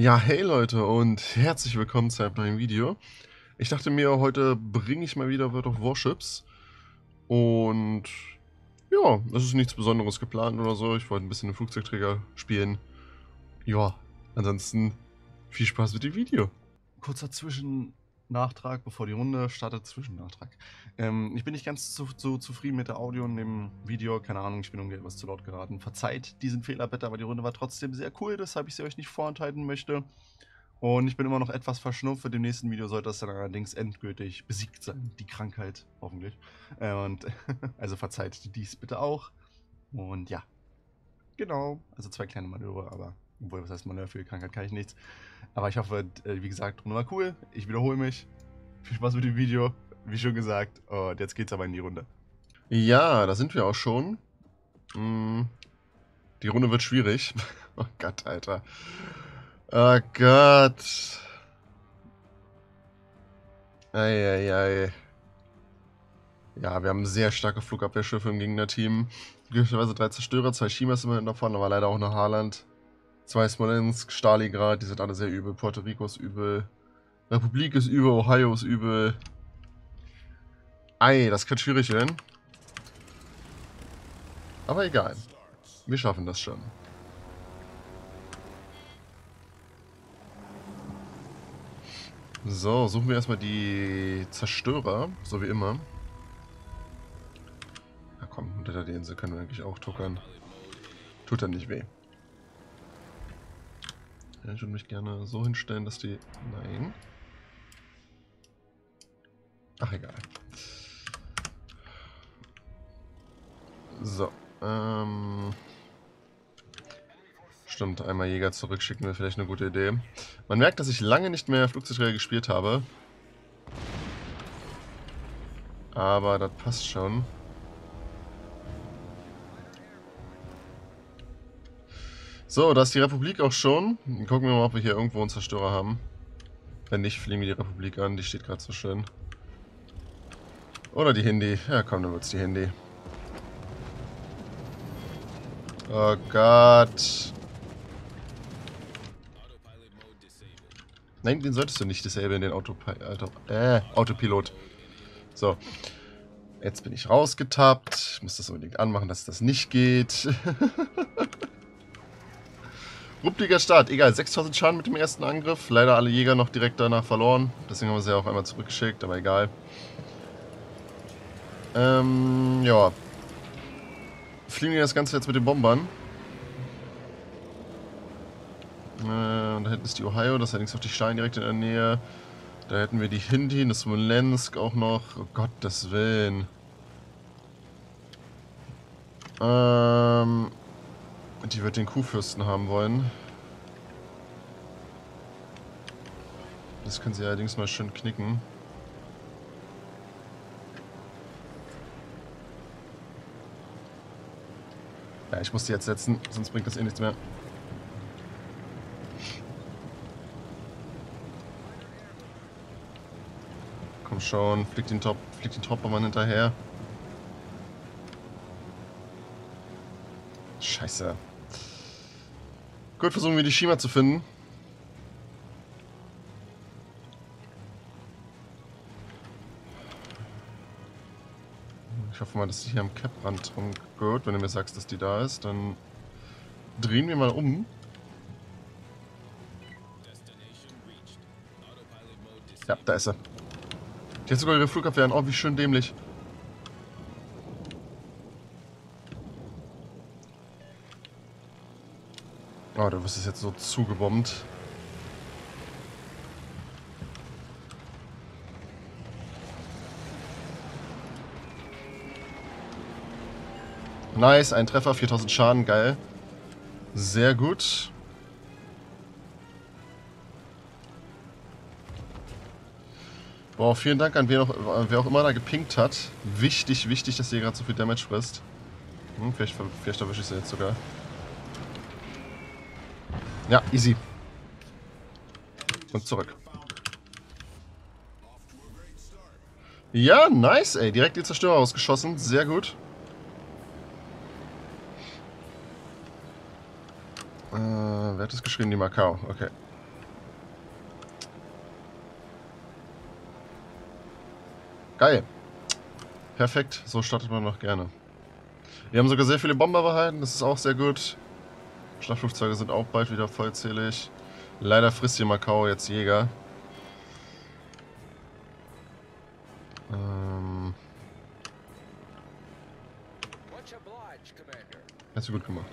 Ja, hey Leute und herzlich willkommen zu einem neuen Video. Ich dachte mir, heute bringe ich mal wieder World of Warships. Und ja, es ist nichts Besonderes geplant oder so. Ich wollte ein bisschen den Flugzeugträger spielen. Ja, ansonsten viel Spaß mit dem Video. Kurzer Zwischen Nachtrag, bevor die Runde startet, Zwischennachtrag. Ähm, ich bin nicht ganz so, so, zufrieden mit der Audio in dem Video. Keine Ahnung, ich bin irgendwie etwas zu laut geraten. Verzeiht diesen Fehler bitte, aber die Runde war trotzdem sehr cool, weshalb ich sie euch nicht vorenthalten möchte. Und ich bin immer noch etwas verschnupft. Für dem nächsten Video sollte das dann allerdings endgültig besiegt sein. Die Krankheit, hoffentlich. Äh, und also verzeiht dies bitte auch. Und ja, genau. Also zwei kleine Manöver, aber obwohl, was heißt Manöver für die Krankheit kann ich nichts. Aber ich hoffe, äh, wie gesagt, Runde war cool. Ich wiederhole mich. Viel Spaß mit dem Video, wie schon gesagt. Und jetzt geht's aber in die Runde. Ja, da sind wir auch schon. Hm, die Runde wird schwierig. oh Gott, Alter. Oh Gott. Eieiei. Ja, wir haben sehr starke Flugabwehrschiffe im Gegnerteam. Glücklicherweise drei Zerstörer, zwei Shimas immerhin davon, aber leider auch eine Haaland. Zwei Smolensk, Stalingrad, die sind alle sehr übel. Puerto Rico ist übel. Republik ist übel, Ohio ist übel. Ei, das könnte schwierig werden. Aber egal. Wir schaffen das schon. So, suchen wir erstmal die Zerstörer, so wie immer. Na komm, unter der Insel können wir eigentlich auch tuckern. Tut dann nicht weh. Ja, ich würde mich gerne so hinstellen, dass die... Nein. Ach, egal. So. Ähm... Stimmt, einmal Jäger zurückschicken wäre vielleicht eine gute Idee. Man merkt, dass ich lange nicht mehr Flugzeugträger gespielt habe. Aber das passt schon. So, da ist die Republik auch schon. Gucken wir mal, ob wir hier irgendwo einen Zerstörer haben. Wenn nicht, fliegen wir die Republik an. Die steht gerade so schön. Oder die Hindi. Ja, komm, dann wird's die Hindi. Oh Gott. Nein, den solltest du nicht disablen, den Autopi Auto äh, Autopilot. So. Jetzt bin ich rausgetappt. Ich muss das unbedingt anmachen, dass das nicht geht. Ruppeliger Start, egal, 6000 Schaden mit dem ersten Angriff. Leider alle Jäger noch direkt danach verloren. Deswegen haben wir sie auch einmal zurückgeschickt, aber egal. Ähm, ja. Fliegen wir das Ganze jetzt mit den Bombern. Äh, und da hinten ist die Ohio, das ist allerdings auf die Steine direkt in der Nähe. Da hätten wir die Hindi, das Smolensk auch noch. Oh Gottes Willen. Ähm, die wird den Kuhfürsten haben wollen. Das können sie allerdings mal schön knicken. Ja, ich muss die jetzt setzen, sonst bringt das eh nichts mehr. Komm schon, fliegt den Top, fliegt den Toppermann hinterher. Scheiße. Gut, versuchen wir die Shima zu finden. Ich hoffe mal, dass sie hier am Caprand rumgeht. Wenn du mir sagst, dass die da ist, dann drehen wir mal um. Ja, da ist er. Die hat sogar ihre Flugabwehr an. Oh, wie schön dämlich. Oh, du wirst es jetzt so zugebombt. Nice, ein Treffer, 4000 Schaden, geil. Sehr gut. Boah, vielen Dank an wer auch, wer auch immer da gepinkt hat. Wichtig, wichtig, dass ihr gerade so viel Damage frisst. Hm, vielleicht, vielleicht erwische ich sie jetzt sogar. Ja, easy. Und zurück. Ja, nice, ey. Direkt die Zerstörer ausgeschossen. Sehr gut. Äh, wer hat das geschrieben? Die Macau. Okay. Geil. Perfekt. So startet man noch gerne. Wir haben sogar sehr viele Bomber behalten. Das ist auch sehr gut. Schlachtflugzeuge sind auch bald wieder vollzählig. Leider frisst hier Macau jetzt Jäger. Ähm. Hast du gut gemacht.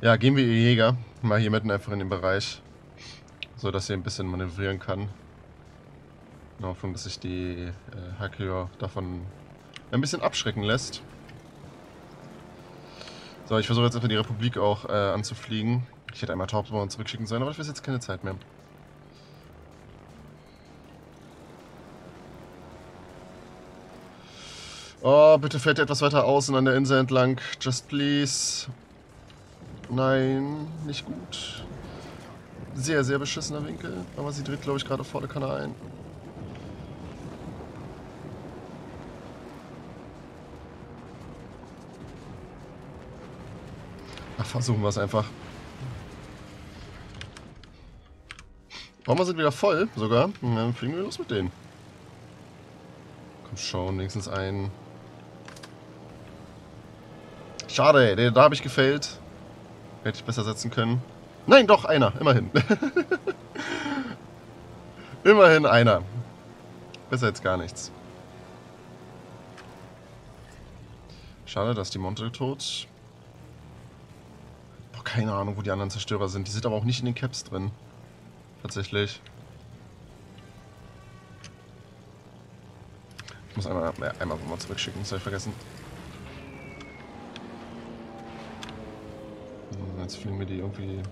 Ja, gehen wir ihr Jäger. Mal hier mitten einfach in den Bereich. So dass sie ein bisschen manövrieren kann. In Hoffnung, dass sich die äh, Hakeo davon ein bisschen abschrecken lässt. So, ich versuche jetzt einfach die Republik auch äh, anzufliegen. Ich hätte einmal Taubsbauern zurückschicken sollen, aber dafür ist jetzt keine Zeit mehr. Oh, bitte fährt etwas weiter außen an der Insel entlang. Just please. Nein, nicht gut. Sehr, sehr beschissener Winkel. Aber sie dreht, glaube ich, gerade volle Kanne ein. Versuchen wir es einfach. Bomber sind wieder voll, sogar. Und dann fliegen wir los mit denen. Komm schon, wenigstens ein. Schade, da habe ich gefällt. Hätte ich besser setzen können. Nein, doch, einer, immerhin. immerhin einer. Besser als gar nichts. Schade, dass die Monte tot keine Ahnung, wo die anderen Zerstörer sind. Die sind aber auch nicht in den Caps drin. Tatsächlich. Ich muss einmal, einmal mal zurückschicken, das habe ich vergessen. Jetzt fliegen wir die irgendwie...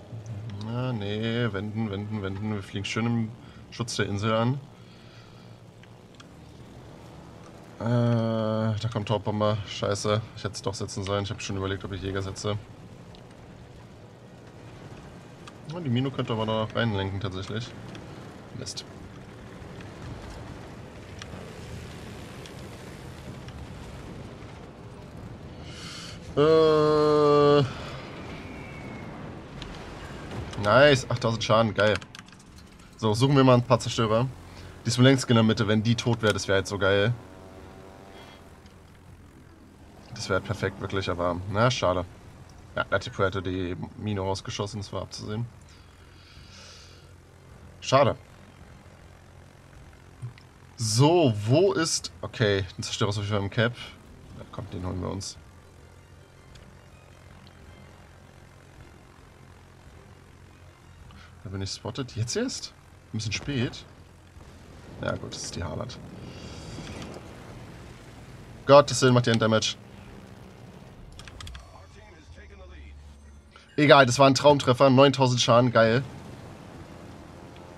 Na, nee, wenden, wenden, wenden. Wir fliegen schön im Schutz der Insel an. Äh, da kommt Taubbomber. Scheiße, ich hätte es doch setzen sollen. Ich habe schon überlegt, ob ich Jäger setze. Die Mino könnte aber noch reinlenken tatsächlich. Mist. Äh. Nice, 8000 Schaden, geil. So, suchen wir mal ein paar Zerstörer. Die ist längst in der Mitte, wenn die tot wäre, das wäre jetzt so geil. Das wäre perfekt, wirklich, aber na, schade. Ja, da hat die Puerto die Mino rausgeschossen, das war abzusehen. Schade. So, wo ist... Okay, den Zerstörer ist auf jeden Fall im Cap. Ja, komm, den holen wir uns. Da bin ich spotted. Jetzt erst? Ein bisschen spät. Ja gut, das ist die Harland. Gottes Willen macht die Enddamage. Egal, das war ein Traumtreffer. 9000 Schaden, geil.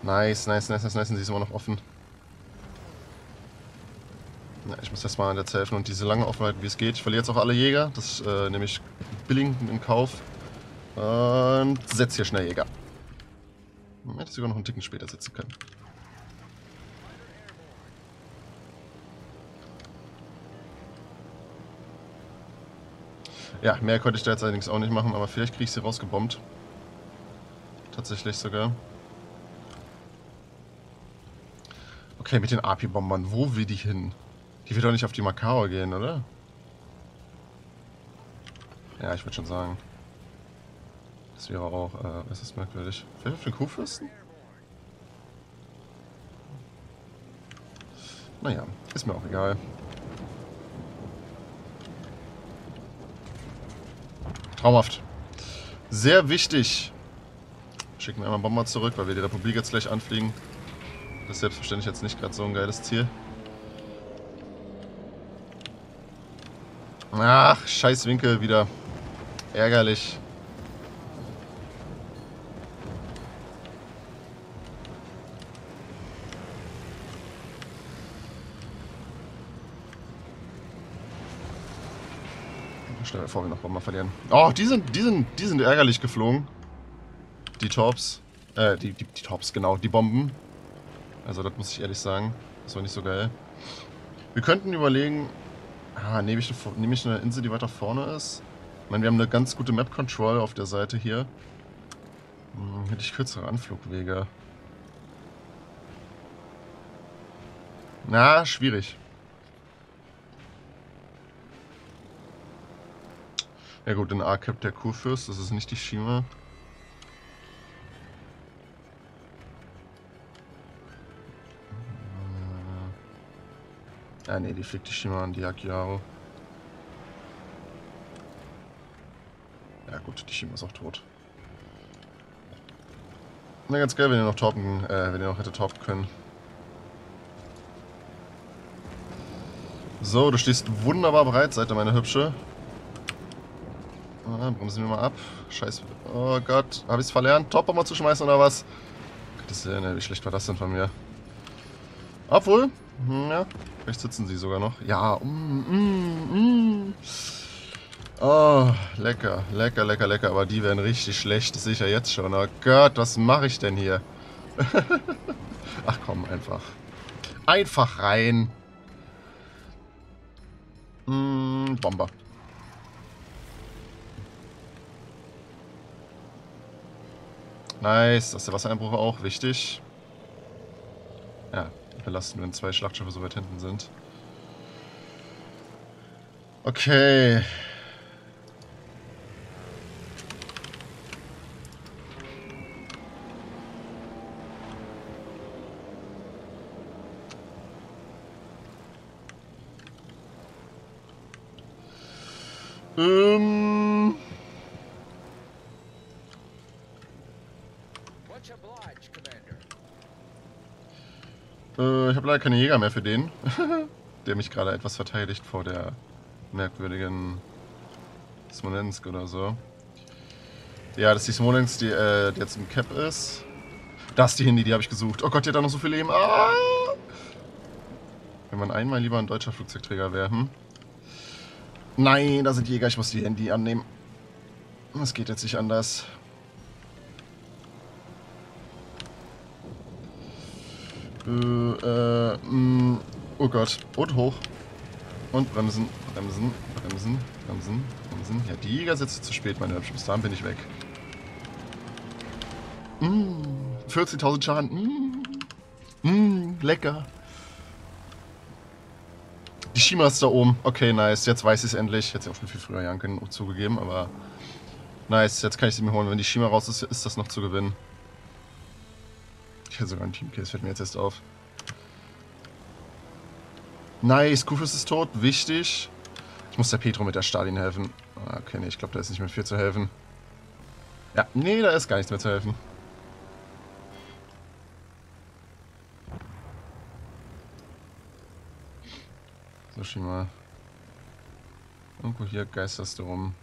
Nice, nice, nice, nice, nice. Und sie ist immer noch offen. Ja, ich muss erstmal an der helfen und diese lange Offenheit, wie es geht. Ich verliere jetzt auch alle Jäger. Das äh, nehme ich billig in Kauf. Und setze hier schnell Jäger. Hätte ich sogar noch einen Ticken später setzen können. Ja, mehr konnte ich da jetzt allerdings auch nicht machen, aber vielleicht kriege ich sie rausgebombt. Tatsächlich sogar. Okay, mit den API-Bombern. Wo will die hin? Die wird doch nicht auf die Macau gehen, oder? Ja, ich würde schon sagen. Das wäre auch, äh, ist das merkwürdig. Vielleicht auf den Kuhfürsten? Naja, ist mir auch egal. Traumhaft. Sehr wichtig. Schicken wir einmal Bomber zurück, weil wir die Republik jetzt gleich anfliegen. Das ist selbstverständlich jetzt nicht gerade so ein geiles Ziel. Ach, scheiß Winkel wieder. Ärgerlich. Schnell bevor wir noch Bomber verlieren. Oh, die sind, die sind, die sind ärgerlich geflogen. Die Torps. Äh, die, die, die Torps, genau. Die Bomben. Also das muss ich ehrlich sagen. Das war nicht so geil. Wir könnten überlegen, ah, nehme ich, nehm ich eine Insel, die weiter vorne ist? Ich meine, wir haben eine ganz gute Map-Control auf der Seite hier. Hm, hätte ich kürzere Anflugwege. Na, schwierig. Ja gut, den A-Cap der Kurfürst, das ist nicht die Shima. Ah ne, die fliegt die Shima an die Akiaro. Ja gut, die Shima ist auch tot. Na ganz geil, wenn ihr noch torpen, äh, wenn ihr noch hätte torpen können. So, du stehst wunderbar ihr meine Hübsche. Ah, bremsen wir mal ab. Scheiße. Oh Gott, habe ich es verlernt, Top-Bomber zu schmeißen oder was? Gottes Willen, wie schlecht war das denn von mir? Obwohl, hm, ja, vielleicht sitzen sie sogar noch. Ja, mm, mm, mm. Oh, lecker, lecker, lecker, lecker. Aber die werden richtig schlecht, ja jetzt schon. Oh Gott, was mache ich denn hier? Ach komm, einfach. Einfach rein. Mm, Bomber. Nice, dass der Wassereinbruch auch wichtig. Belastend, wenn zwei Schlachtschiffe so weit hinten sind. Okay. Ähm. Äh, ich habe leider keine Jäger mehr für den, der mich gerade etwas verteidigt vor der merkwürdigen Smolensk oder so. Ja, das ist die Smolensk, die, äh, die jetzt im Cap ist. Das ist die Hindi, die habe ich gesucht. Oh Gott, die hat da noch so viel Leben. Ah! Wenn man einmal lieber ein deutscher Flugzeugträger wäre, hm? Nein, da sind Jäger, ich muss die Handy annehmen. Das geht jetzt nicht anders. Äh, äh, mm, oh Gott. Und hoch. Und bremsen, bremsen, bremsen, bremsen, bremsen. Ja, die sitzen zu spät, meine Hübschen. Bis dahin bin ich weg. Mmh, 14.000 Schaden. Mmh, mmh, lecker. Die Shima ist da oben. Okay, nice. Jetzt weiß ich es endlich. Hätte sie auch schon viel früher jagen können, zugegeben, aber... Nice, jetzt kann ich sie mir holen. Wenn die Shima raus ist, ist das noch zu gewinnen. Ich hätte sogar einen Teamcase, fällt mir jetzt erst auf. Nice, Kufus ist tot. Wichtig. Ich muss der Petro mit der Stalin helfen. Ah, okay, nee, ich glaube, da ist nicht mehr viel zu helfen. Ja, nee, da ist gar nichts mehr zu helfen. So, Shima. Irgendwo hier geisterst du rum.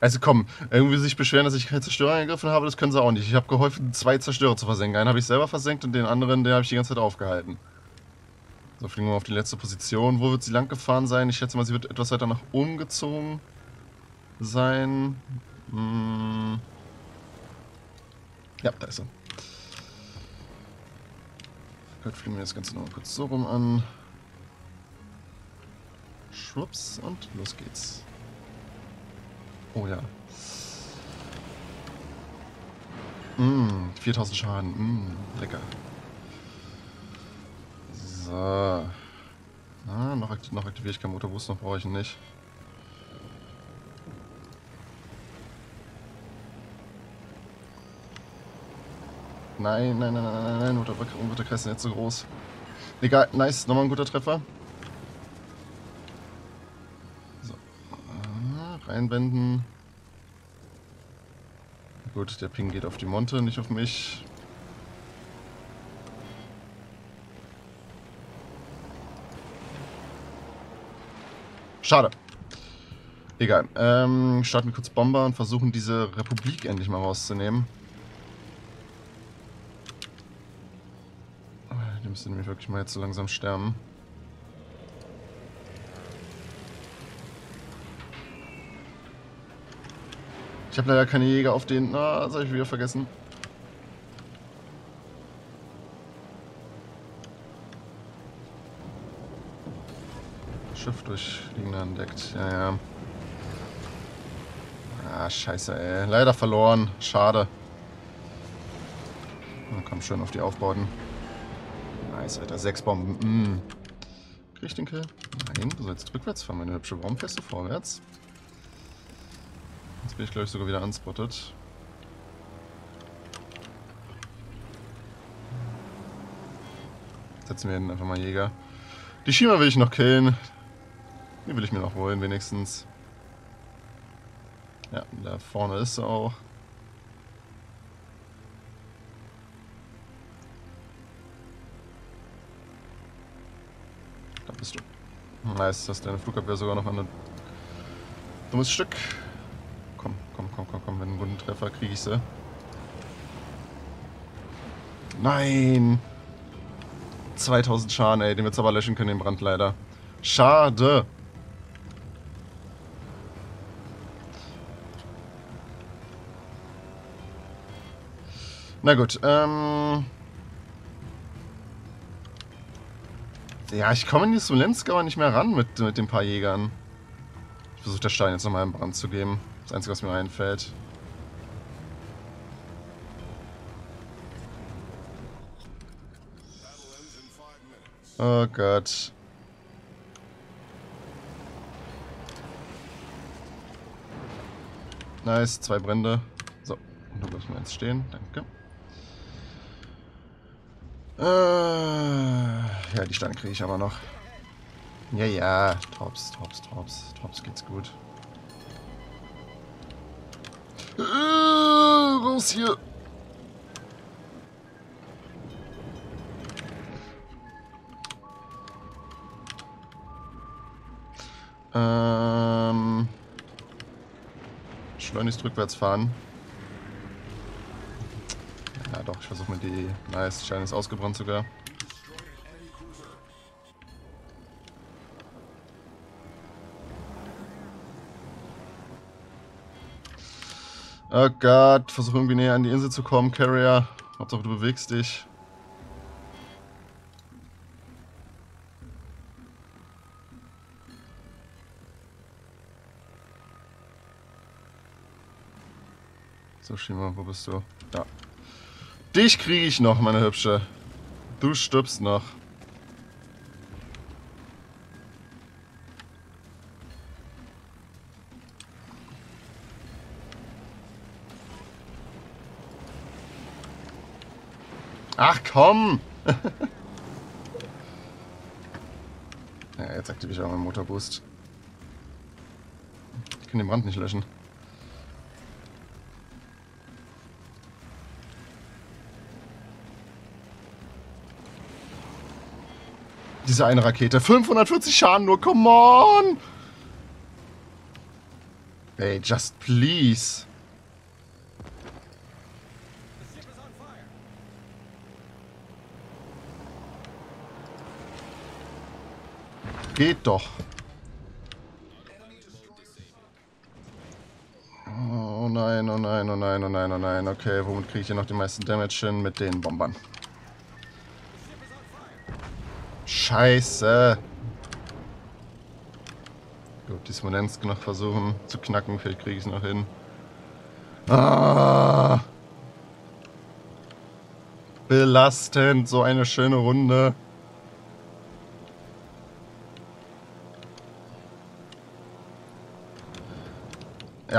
Also komm, irgendwie sich beschweren, dass ich keine Zerstörer angegriffen habe, das können sie auch nicht. Ich habe geholfen, zwei Zerstörer zu versenken. Einen habe ich selber versenkt und den anderen, den habe ich die ganze Zeit aufgehalten. So, fliegen wir auf die letzte Position. Wo wird sie lang gefahren sein? Ich schätze mal, sie wird etwas weiter nach oben gezogen sein. Hm. Ja, da ist er. Gut, fliegen wir das Ganze nochmal kurz so rum an. Schwupps und los geht's. Oh ja. Mmh, 4000 Schaden. Mmh, lecker. So. Ah, noch, aktiv, noch aktiviere ich keinen Motorboost, noch brauche ich ihn nicht. Nein, nein, nein, nein, nein, nein, Unterkreis ist nicht so groß. Egal, nice, nochmal ein guter Treffer. Einwenden. Gut, der Ping geht auf die Monte, nicht auf mich. Schade. Egal. Ähm, starten kurz Bomber und versuchen diese Republik endlich mal rauszunehmen. Die müsste nämlich wirklich mal jetzt so langsam sterben. Ich habe leider keine Jäger auf den... Na, das habe ich wieder vergessen. Schiff durchfliegender entdeckt. Ja, ja. Ah, scheiße, ey. Leider verloren. Schade. Na komm, schön auf die Aufbauten. Nice, Alter. Sechs Bomben. Mm. Krieg ich den Kill? Nein, du sollst rückwärts fahren, meine hübsche. Du vorwärts? Jetzt bin ich, glaube ich, sogar wieder unspotted. Setzen wir hin, einfach mal Jäger. Die Shima will ich noch killen. Die will ich mir noch holen, wenigstens. Ja, da vorne ist sie auch. Da bist du. Nice, dass deine Flugabwehr sogar noch ein dummes Stück. Komm, komm, komm, wenn einen guten Treffer kriege ich sie. Nein! 2000 Schaden, ey. Den wir jetzt aber löschen können, den Brand leider. Schade. Na gut, ähm... Ja, ich komme in die Smolensk nicht mehr ran mit, mit den paar Jägern. Ich versuche der Stein jetzt nochmal einen Brand zu geben. Das Einzige, was mir einfällt. Oh Gott. Nice, zwei Brände. So, du bleibst mal jetzt stehen. Danke. Äh, ja, die Steine kriege ich aber noch. Ja, ja, Tops, Tops, Tops. Tops geht's gut. Raus hier! Ähm, schleunigst rückwärts fahren. Ja doch, ich versuche mal die... Nice, Schein ist ausgebrannt sogar. Oh Gott, versuche irgendwie näher an die Insel zu kommen, Carrier. Hauptsache du bewegst dich. So, Shima, wo bist du? Da. Dich kriege ich noch, meine Hübsche. Du stirbst noch. Ach komm! ja, jetzt aktiviere ich auch meinen Motorboost. Ich kann den Brand nicht löschen. Diese eine Rakete. 540 Schaden nur, come on! Ey, just please. Geht doch. Oh nein, oh nein, oh nein, oh nein, oh nein. Okay, womit kriege ich hier noch den meisten Damage hin? Mit den Bombern. Scheiße. Gut, die Smolensk noch versuchen zu knacken. Vielleicht kriege ich es noch hin. Ah. Belastend, so eine schöne Runde.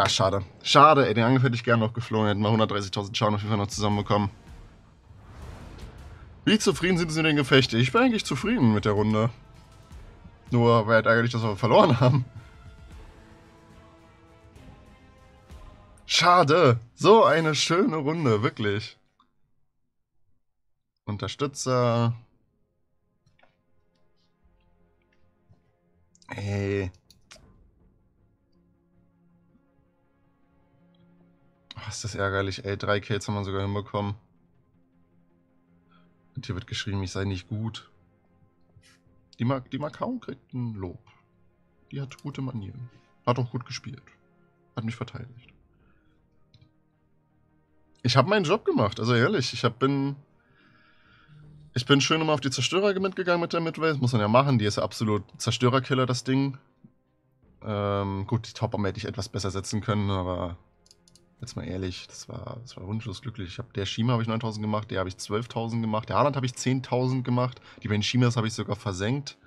Schade. Schade, ey, den Angriff hätte ich gerne noch geflogen. Hätten wir 130.000 Schaden auf jeden Fall noch zusammenbekommen. Wie zufrieden sind Sie mit den Gefechten? Ich bin eigentlich zufrieden mit der Runde. Nur wäre halt ärgerlich, dass wir verloren haben. Schade. So eine schöne Runde, wirklich. Unterstützer. Ey. Ist das ärgerlich, ey. Drei Kills haben wir sogar hinbekommen. Und hier wird geschrieben, ich sei nicht gut. Die, Ma die Macau kriegt ein Lob. Die hat gute Manieren. Hat auch gut gespielt. Hat mich verteidigt. Ich habe meinen Job gemacht, also ehrlich. Ich hab, bin. Ich bin schön immer auf die Zerstörer mitgegangen mit der Midway. Das muss man ja machen. Die ist ja absolut Zerstörerkiller, das Ding. Ähm, gut, die Top-Bomb hätte ich etwas besser setzen können, aber Jetzt mal ehrlich, das war, das war wunschlos glücklich. Ich hab, der Shima habe ich 9000 gemacht, der habe ich 12.000 gemacht, der Haaland habe ich 10.000 gemacht, die beiden Shimas habe ich sogar versenkt.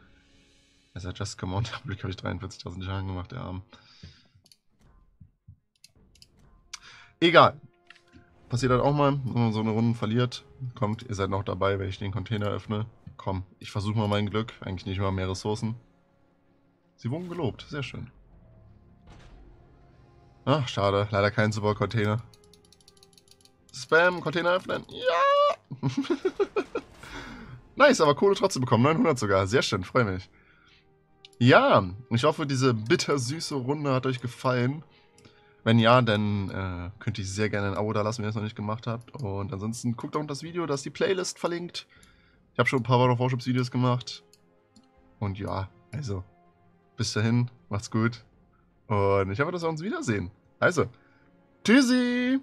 Also just come on, habe ich 43.000 Schaden gemacht, der Arm. Egal. Passiert halt auch mal, wenn man so eine Runde verliert. Kommt, ihr seid noch dabei, wenn ich den Container öffne. Komm, ich versuche mal mein Glück. Eigentlich nicht mal mehr Ressourcen. Sie wurden gelobt, sehr schön. Ach, schade. Leider kein Super-Container. Spam, Container öffnen. Ja! nice, aber Kohle trotzdem bekommen. 900 sogar. Sehr schön, freue mich. Ja, ich hoffe, diese bittersüße Runde hat euch gefallen. Wenn ja, dann äh, könnt ihr sehr gerne ein Abo da lassen, wenn ihr es noch nicht gemacht habt. Und ansonsten guckt auch das Video, da ist die Playlist verlinkt. Ich habe schon ein paar World of Warships Videos gemacht. Und ja, also, bis dahin, macht's gut. Und ich hoffe, dass wir uns wiedersehen. Also, tschüssi!